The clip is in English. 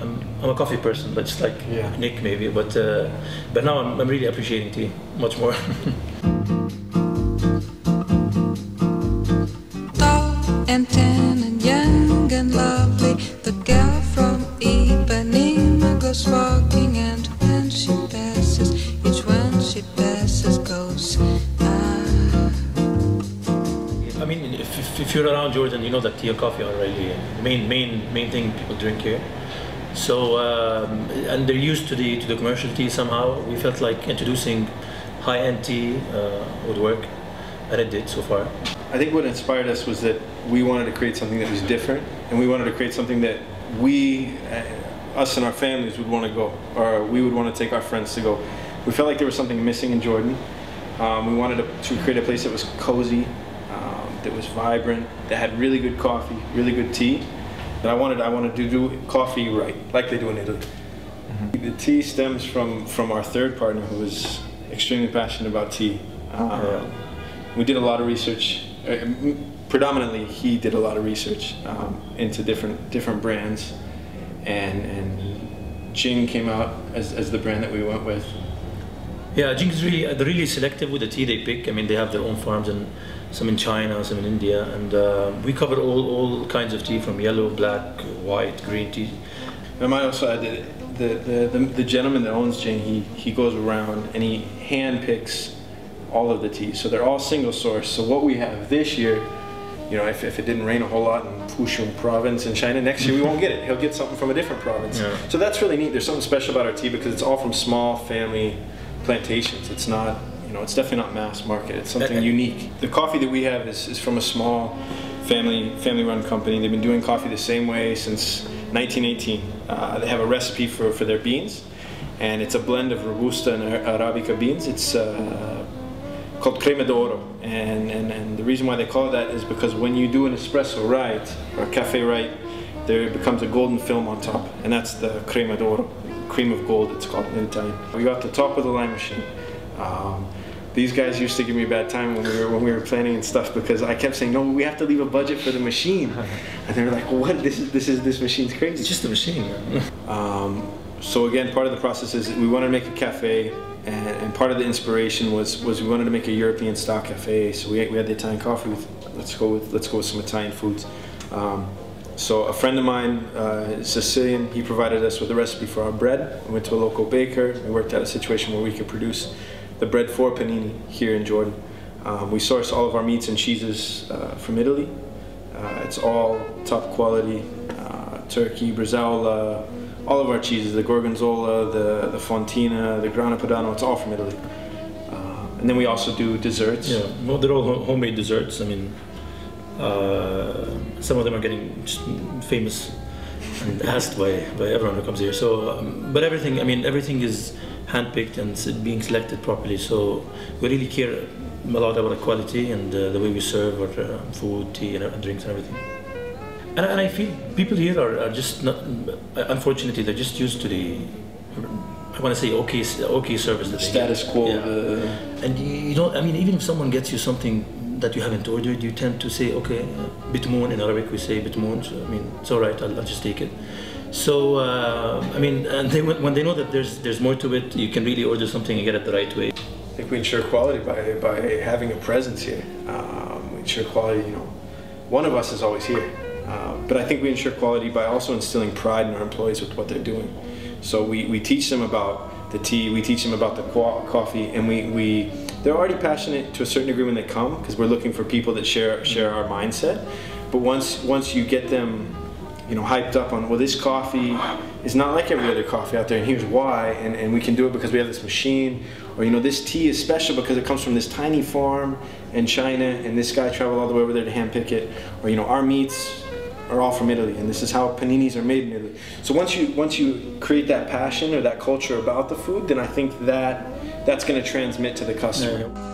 I'm, I'm a coffee person, but just like Yeah. Nick maybe. But uh, but now I'm, I'm really appreciating tea much more. tall and tan and young and lovely. The girl from Ipanema goes walking, and when she passes, each one she passes goes. Ah. I mean, if, if, if you're around Jordan, you know that tea and coffee are really the main main main thing people drink here. So um, and they're used to the to the commercial tea somehow. We felt like introducing high-end tea uh, would work, and it did so far. I think what inspired us was that we wanted to create something that was different, and we wanted to create something that we, uh, us and our families, would want to go, or we would want to take our friends to go. We felt like there was something missing in Jordan. Um, we wanted to, to create a place that was cozy, um, that was vibrant, that had really good coffee, really good tea. And I wanted, I wanted to do coffee right, like they do in Italy. The tea stems from from our third partner, who was extremely passionate about tea. Um, we did a lot of research. uh, Predominantly, he did a lot of research um, into different different brands, and and came out as, as the brand that we went with. Yeah, Jing is really they're really selective with the tea they pick. I mean, they have their own farms and some in China, some in India, and uh, we cover all all kinds of tea from yellow, black, white, green tea. I might also add that the, the, the, the gentleman that owns Jing, he, he goes around and he hand picks all of the teas. So they're all single source. So what we have this year, you know, if, if it didn't rain a whole lot in Fujian province in China, next year we won't get it. He'll get something from a different province. Yeah. So that's really neat. There's something special about our tea because it's all from small family plantations. It's not, you know, it's definitely not mass market. It's something unique. The coffee that we have is, is from a small family family run company. They've been doing coffee the same way since 1918. Uh, they have a recipe for, for their beans, and it's a blend of robusta and arabica beans. It's uh, called crema d'oro, and, and and the reason why they call it that is because when you do an espresso right or a cafe right, there becomes a golden film on top, and that's the crema d'oro, cream of gold. It's called in Italian. We got the top of the line machine. Um, these guys used to give me a bad time when we were when we were planning and stuff because I kept saying no, we have to leave a budget for the machine, and they were like, what? This is this is this machine's crazy. It's just a machine. Um, so again, part of the process is we wanted to make a cafe, and, and part of the inspiration was was we wanted to make a European style cafe. So we, we had the Italian coffee. With, let's go with let's go with some Italian foods. Um, so a friend of mine, uh, Sicilian, he provided us with a recipe for our bread. We went to a local baker. We worked out a situation where we could produce the bread for panini here in Jordan. Um, we source all of our meats and cheeses uh, from Italy. Uh, it's all top quality, uh, turkey, bresaola, all of our cheeses, the gorgonzola, the, the fontina, the grana padano, it's all from Italy. Uh, and then we also do desserts. Yeah, well, they're all homemade desserts. I mean, uh, some of them are getting famous and asked by, by everyone who comes here. So, um, but everything, I mean, everything is handpicked and being selected properly. So we really care a lot about the quality and uh, the way we serve our uh, food, tea, and, uh, drinks, and everything. And, and I feel people here are, are just not. Unfortunately, they're just used to the. I want to say okay, okay service. That they get. Status quo. Yeah. The, And you don't, I mean, even if someone gets you something that you haven't ordered, you tend to say, okay, bitmoon in Arabic, we say bitmoon. So, I mean, it's all right, I'll, I'll just take it. So, uh, I mean, and they, when they know that there's there's more to it, you can really order something and get it the right way. I think we ensure quality by, by having a presence here. Um, we ensure quality, you know, one of us is always here. Uh, but I think we ensure quality by also instilling pride in our employees with what they're doing. So we, we teach them about the tea, we teach them about the coffee, and we, we they're already passionate to a certain degree when they come because we're looking for people that share share our mindset. But once once you get them you know, hyped up on, well, this coffee is not like every other coffee out there, and here's why, and, and we can do it because we have this machine, or, you know, this tea is special because it comes from this tiny farm in China, and this guy traveled all the way over there to handpick it, or, you know, our meats are all from Italy, and this is how paninis are made in Italy. So once you, once you create that passion or that culture about the food, then I think that that's going to transmit to the customer.